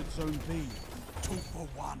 captured Zone B. Two for one.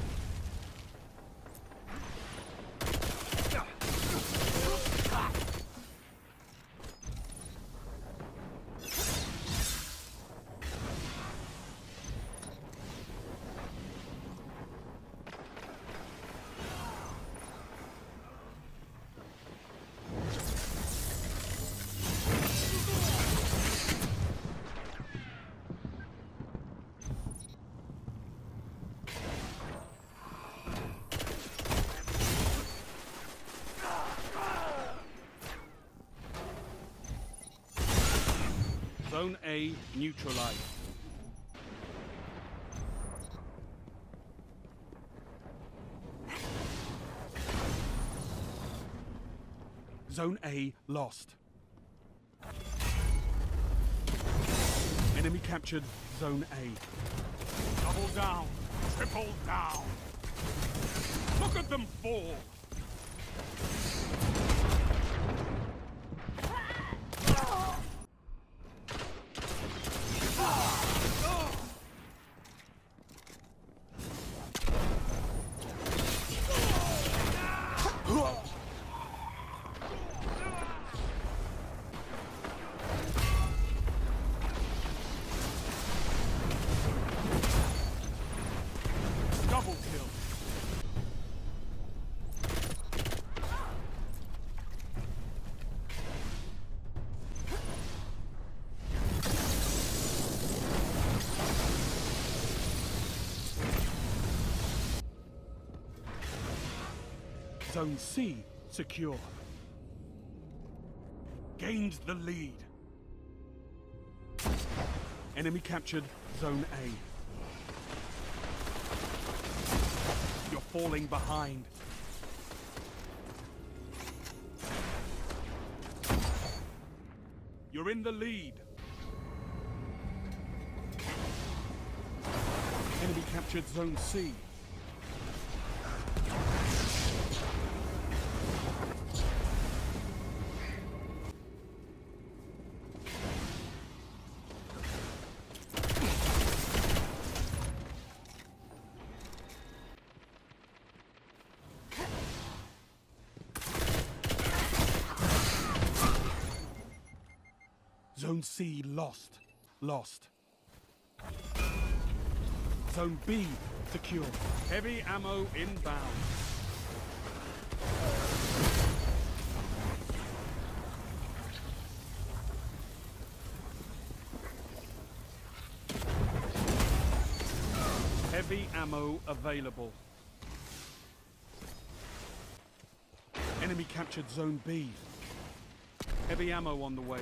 Zone A neutralized. Zone A lost. Enemy captured Zone A. Double down. Triple down. Look at them fall. Zone C secure. Gained the lead. Enemy captured Zone A. You're falling behind. You're in the lead. Enemy captured Zone C. Zone C lost. Lost. Zone B secure. Heavy ammo inbound. Heavy ammo available. Enemy captured Zone B. Heavy ammo on the way.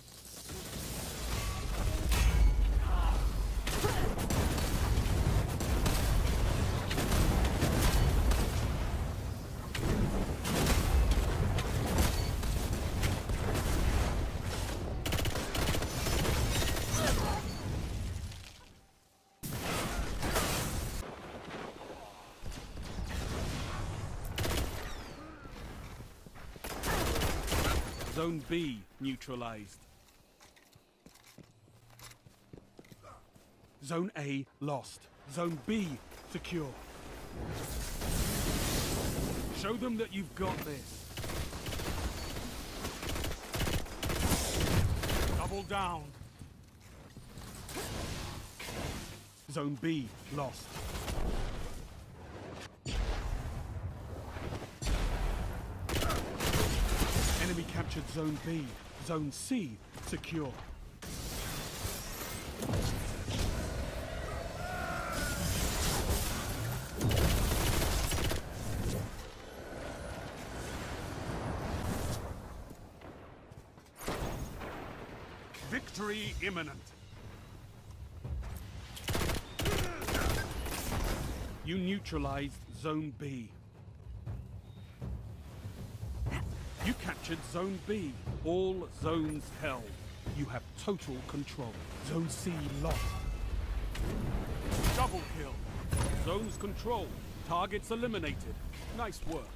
Zone B neutralized. Zone A lost. Zone B secure. Show them that you've got this. Double down. Zone B lost. Enemy captured Zone B. Zone C secure. Victory imminent. You neutralized Zone B. captured Zone B. All zones held. You have total control. Zone C lost. Double kill. Zones controlled. Targets eliminated. Nice work.